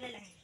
sobre.